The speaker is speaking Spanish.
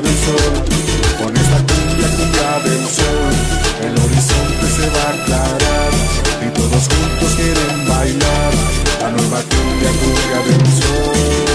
del sol, con esta cumbia, cumbia del sol, el horizonte se va a aclarar y todos juntos quieren bailar la nueva cumbia, cumbia del sol.